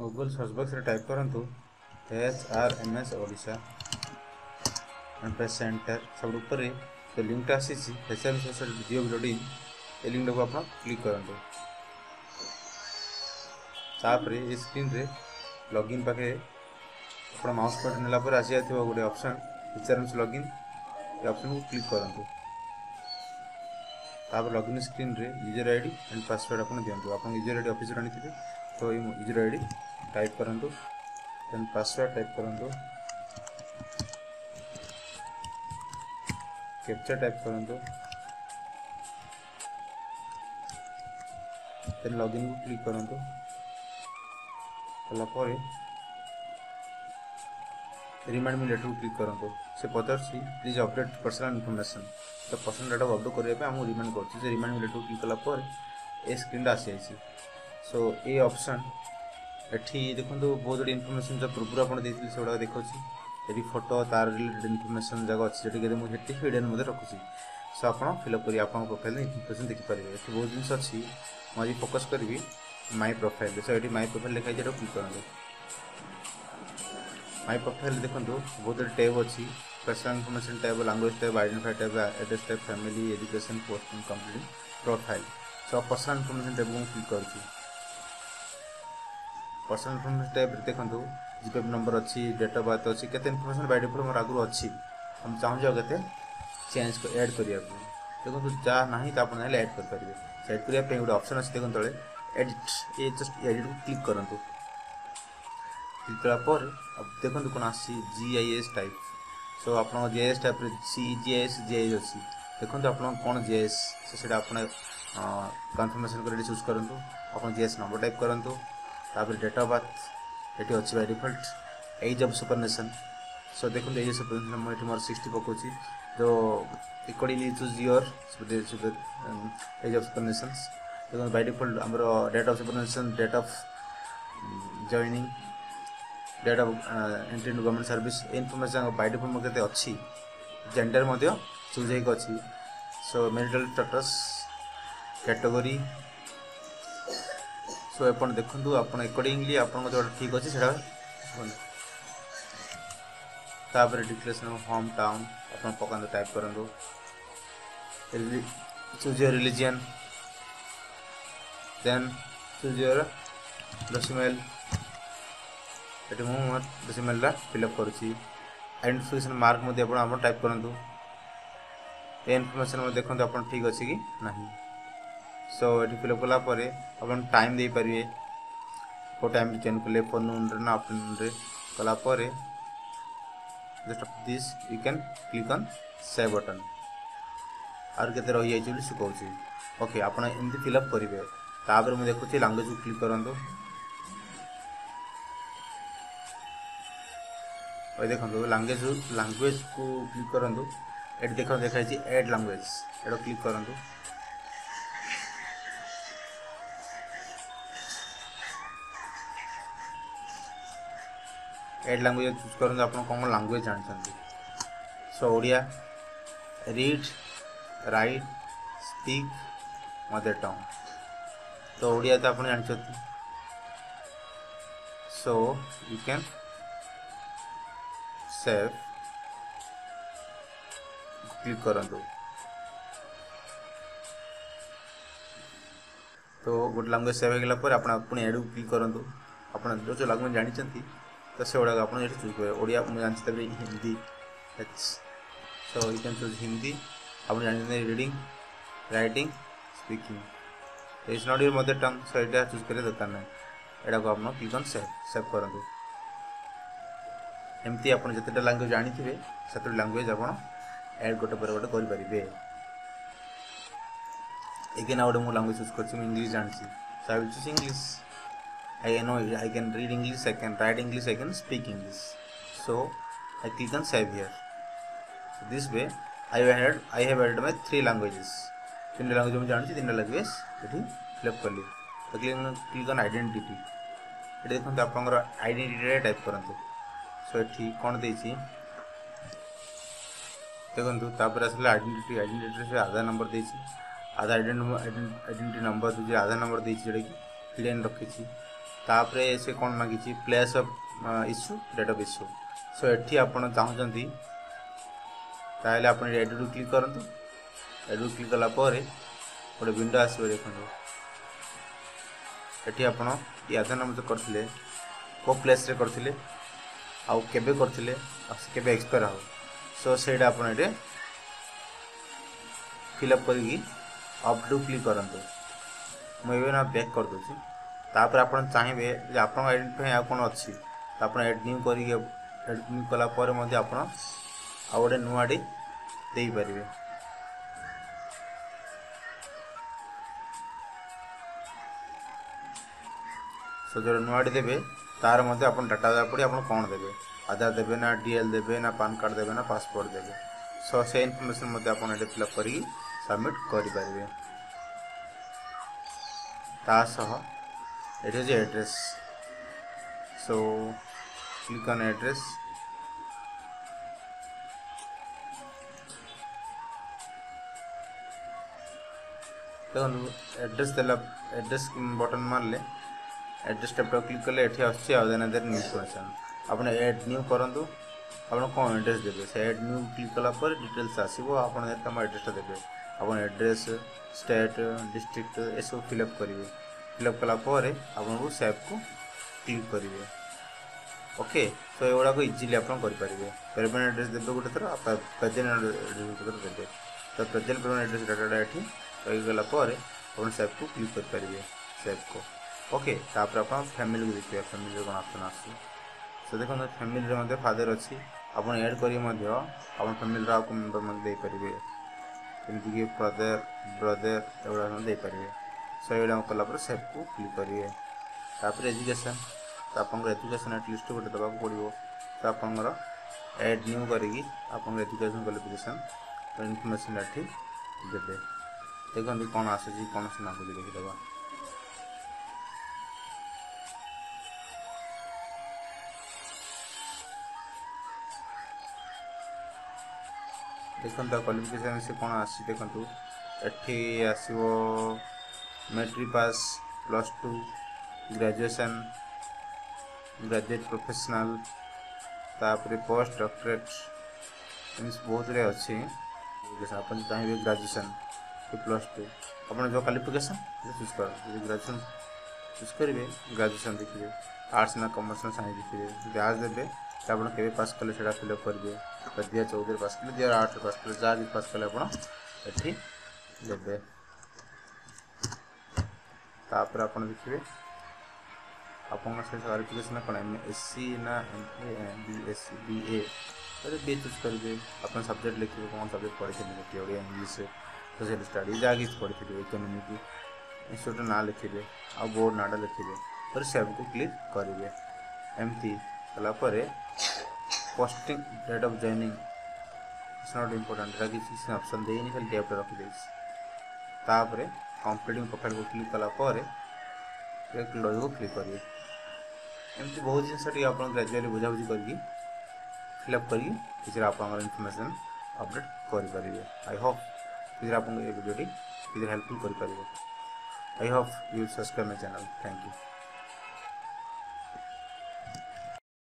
Guggul search box type करूँ H R M S ओडा सेटर सब उपर से लिंकटा आसी फैसल सोशल जीओ ब्लडिंग ये लिंकटा को आप क्लिक करापर ये स्क्रीन रे लॉगिन पाखे अपना माउस पट ना आसी गोटे अपसन इचारंस लगिन ये अप्सन को क्लिक करूँ ताप लगइन स्क्रीन रे user I D and password आपको दिखाँ आप यूजर आई डी अफिस आनी थे तो यूजर आई डी टाइप करूँ देन पासवर्ड टाइप करूँ कैप्चर टाइप करूँ देन लॉगिन को क्लिक करूँ कलापर रिमाइंड मी लेटर को क्लिक करूँ से पचारे प्लीज अपडेट पर्सनल इनफर्मेसन तो पर्सनल डाटा अपडेट करने आम रिमाइंड कर रिमाइंड मी लेटर को क्लिक कलापर ए स्क्रीन आसी जाए सो ये ऑप्शन ଏଠି ଦେଖନ୍ତୁ ବହୁତ ଗୁଡ଼ିଏ ଇନଫର୍ମେସନ୍ ଯାକ ପୂର୍ବରୁ ଆପଣ ଦେଇଥିଲେ ସେଗୁଡ଼ାକ ଦେଖାଉଛି ଏଠି ଫଟୋ ତାର ରିଲେଟେଡ୍ ଇନଫର୍ମେସନ୍ ଯାକ ଅଛି ଯେଉଁଠିକି ମୁଁ ସେଠି ହିଡ଼େନ୍ ମଧ୍ୟ ରଖୁଛି ସୋ ଆପଣ ଫିଲ୍ଅପ୍ କରି ଆପଣଙ୍କ ପ୍ରୋଫାଇଲ୍ରେ ଇନଫର୍ମେସନ୍ ଦେଖିପାରିବେ ଏଠି ବହୁତ ଜିନିଷ ଅଛି ମୁଁ ଆଜି ଫୋକସ୍ କରିବି ମାଇ ପ୍ରୋଫାଇଲ୍ରେ ସୋ ଏଠି ମାଇ ପ୍ରୋଫାଇଲ୍ ଲେଖା ହେଇଛି ଏଟାକୁ କ୍ଲିକ୍ କରନ୍ତୁ ମାଇ ପ୍ରୋଫାଇଲ୍ ଦେଖନ୍ତୁ ବହୁତ ଗୁଡ଼ିଏ ଟେବ୍ ଅଛି personal information tab, language tab, identifier tab, address tab, family, education, posting, company, profile so personal information tab ମୁଁ क्लिक କରୁଛି पर्सनाल इनफର୍ମେସନ୍ ଟ୍ୟାବ୍ରେ ଦେଖନ୍ତୁ ଜିପିଏଫ୍ ନମ୍ବର ଅଛି ଡେଟ୍ ଅଫ୍ ବର୍ଥ ଅଛି କେତେ ଇନଫର୍ମେସନ୍ ବାଇ ଡିଫଲ୍ଟ ମୋର ଆଗରୁ ଅଛି ଆମେ ଚାହୁଁଛୁ ଆଉ କେତେ ଚେଞ୍ଜ ଆଡ଼୍ କରିବା ପାଇଁ ଦେଖନ୍ତୁ ଯାହା ନାହିଁ ତା ଆପଣ ଚାହିଁଲେ ଆଡ଼୍ କରିପାରିବେ ସେ ଆଡ଼୍ କରିବା ପାଇଁ ଗୋଟେ ଅପସନ୍ ଅଛି ଦେଖନ୍ତୁ ତଳେ ଏଡ଼ିଟ୍ ଏ ଜଷ୍ଟ ଏଡ଼ିଟ୍କୁ କ୍ଲିକ୍ କରନ୍ତୁ କ୍ଲିକ୍ କଲା ପରେ ଦେଖନ୍ତୁ କ'ଣ ଆସିଛି G I S type so ଆପଣଙ୍କ G I S ଟାଇପ୍ରେ C G I S G I ଅଛି ଦେଖନ୍ତୁ ଆପଣଙ୍କ କ'ଣ ଜି ଆଇ ଏସ୍ ସେଟା ଆପଣ କନଫର୍ମେସନ୍ କରି ଚୁଜ୍ କରନ୍ତୁ ଆପଣ G I S number type କରନ୍ତୁ তাপরে ডেট অফ বার্থ এটি অছি by default age of superannuation so দেখুন এইজ অফ সুপরনেসন এটি মোর সিক্সটি পকাউছি তো accordingly choose your age of superannuation দেখুন বাই ডিফল্ট আমার date of superannuation date of joining date of entry in government service information by default মোর কেতে অছি gender মধ্যে চুজ ହେଇକି ଅଛି so marital status category so আপনার দেখুন আপনার একর্ডিংলি আপনার যেটা ঠিক আছে সেটা তাপরে ডিক্লেরেসন অফ হোম টাউন আপনার পকান্তু type করতু choose your religion then choose your decimal এটি মু ডেসিমেলটা ফিল আপ করছি আইডেন্টিফিকেশন মার্ক মধ্যে আপনার আপনার টাইপ করতু এই ইনফরমেশন দেখুন আপনার ঠিক আছে কি না সো ଏଠି ଫିଲ୍ଅପ୍ କଲା ପରେ ଆପଣ ଟାଇମ୍ ଦେଇପାରିବେ କେଉଁ ଟାଇମ୍ରେ ଜଏନ୍ କଲେ ଫର୍ନୁନ୍ରେ ନା ଆଫ୍ଟରନୁନ୍ରେ କଲା ପରେ just this you can click on ସେ ବଟନ୍ ଆହୁରି କେତେ ରହିଯାଇଛି ବୋଲି ଶିଖାଉଛି ଓକେ ଆପଣ ଏମିତି ଫିଲ୍ଅପ୍ କରିବେ ତାପରେ ମୁଁ ଦେଖୁଛି ଲାଙ୍ଗୁଏଜ୍କୁ କ୍ଲିକ୍ କରନ୍ତୁ ଦେଖନ୍ତୁ ଲାଙ୍ଗୁଏଜ୍ ଲାଙ୍ଗୁଏଜ୍କୁ କ୍ଲିକ୍ କରନ୍ତୁ ଏଠି ଦେଖନ୍ତୁ ଦେଖାଯାଇଛି ଏଡ୍ ଲାଙ୍ଗୁଏଜ୍ ଏଇଟା କ୍ଲିକ୍ କରନ୍ତୁ एड लांगुएज चूज कर लांगुएज जानते so Odia read write speak mother tongue तो ओडिया तो आप जानते so you can save click कर तो गोटे लांगुएज सेव होगा पुणी क्लिक करूँ आप जो लांगुएज जानते तो सेग चूज करेंगे ओडिया जानते हैं Hindi so you can choose Hindi आप जानते reading writing speaking is not your mother tongue so यहाँ चूज करेंगे दरकार नहीं आप क्यों सेव करते एमती आप जितेटा लांगुएज जानते हैं लांगुएज आप एड गोटे पर गोटे करेंगे एगेन आ गए मुझे लांगुएज चूज कर इंग्लीश जानी so I choose English I know I can read English, I can write English, I can speak English. So I click on save here. So this way I have added I have added my three languages. तीन language में जानते तीन languages ये select कर ली। तो click on identity. ये देखो तो आप लोगों का identity type करने। So ये कौन दे ची? देखो तापर आसल आइडेंटिटी आइडेंटिटी से आधार नंबर दे Aadhaar identity number Aadhaar number दे जोटा कि प्लेन रखी तापर से कौन मागिजी place of issue date of issue so ये आपंटे आप एड्रु क्लिक करूँ एड्रु क्लिक कालापर गोटे विंडो आस आधार नंबर तो करते कौ प्लेस करते आबे करते के एक्सपायर हो सो से आप फिलअप टू क्लिक करूँ मुझे बैक करदे तापर आप चाहिए आप कौन अच्छी तो आप एड न्यू मैं आप गए नुआटी दे पारे सो जो नुआटी देवे तार डाटा देवा पड़े आपड़ा कौन देते आधार देते ना डीएल देते ना पान कार्ड देते ना पासपोर्ट देते सो से इनफर्मेशन आप फिलअप करें तासह it has the address so click on address तो एड्रेस देला एड्रेस बटन मारे एड्रेस टैपटा क्लिक कले ये न्यू कनेक्शन आप एड न्यू करूँ आप कौन एड्रेस देते एड न्यू क्लिक कलापर डिटेल्स आसो आप एड्रेसटा देते आप एड्रेस स्टेट डिस्ट्रिक्ट सब फिलअप करेंगे ଫିଲ୍ଅପ୍ କଲା ପରେ ଆପଣଙ୍କୁ ସେଭ୍କୁ କ୍ଲିକ୍ କରିବେ ଓକେ ତ ଏଗୁଡ଼ାକ ଇଜିଲି ଆପଣ କରିପାରିବେ ପେମେଣ୍ଟ ଆଡ଼୍ରେସ୍ ଦେବେ ଗୋଟେ ଥର ପ୍ରେଜେଣ୍ଟ ଆଡ଼୍ରେସ୍ ଗୋଟେ ଥର ଦେବେ ତ ପ୍ରେଜେଣ୍ଟ ପେମେଣ୍ଟ ଆଡ଼୍ରେସ୍ ଡାଟାଟା ଏଠି ରହିଗଲା ପରେ ଆପଣ ସେଭ୍କୁ କ୍ଲିକ୍ କରିପାରିବେ ସେଭ୍କୁ ଓକେ ତାପରେ ଆପଣ ଫ୍ୟାମିଲିକୁ ଦେଖିବେ ଫ୍ୟାମିଲିରେ କ'ଣ ଅପସନ୍ ଆସୁଛି ତ ଦେଖନ୍ତୁ ଫ୍ୟାମିଲିରେ ମଧ୍ୟ ଫାଦର ଅଛି ଆପଣ ଏଡ଼୍ କରିକି ମଧ୍ୟ ଆପଣ ଫ୍ୟାମିଲିର ଆଉ ମେମ୍ବର ମଧ୍ୟ ଦେଇପାରିବେ ଯେମିତିକି ବ୍ରଦର ବ୍ରଦର ଏଗୁଡ଼ା ମଧ୍ୟ ଦେଇପାରିବେ सहीडम कलापुर सेव को क्लिक करेंगे एजुकेशन तो आप एजुकेशन एटलिस्ट गोटे देवाक पड़ो तो आप एड न्यू करजुकेशन क्वाफिकेसन इनफर्मेसन देते देखते कौन आसूसी कौन से ना कुछ देखीद देखता क्वाफिकेसन से कौन आस देखु एटी आसो matric pass plus two graduation graduate professional तापर पोस्ट डॉक्टरेट मीन बहुत अच्छे आप चाहिए ग्राजुएसन कि प्लस टू आप जो क्वाफिकेसन चूज कर ग्राजुएसन चूज करेंगे ग्राजुएसन देखिए आर्ट्स ना कमर्स ना साइंस देखिए ग्यास देते आप तो पास कले फिलअप करेंगे दुहार चौदह पास कले दुहार आठ पास कले जहाँ भी पास कले आप देते तापर आप देखिए आप क्वालिफिकेशन कौन एम एस सी ना M A B S C B A तो बी चूज करेंगे आप सब्जेक्ट लिखे कौन सब्जेक्ट पढ़ी थे ओडिया इंग्लीश सोशल स्टडीज जहाँ किसी पढ़ी थे इकोनोमिक इनट्यूट ना लिखे आ बोर्ड नाटा लिखे पर सेव को क्लिक करेंगे एमती कलापर posting date of joining it's not important किसी अप्सन देनी खाली डेट रखीदेस कंप्लीट में प्रोफाइल को क्लिक कालापर लज को क्लिक करेंगे एमती बहुत जिनस ग्राजुआली बुझाबुझी कर फिलअप करके आप इनफर्मेसन अपडेट करें आई होप किसी आपको हेल्पफुल करें आई होप यू सब्सक्राइब मै चैनल थैंक यू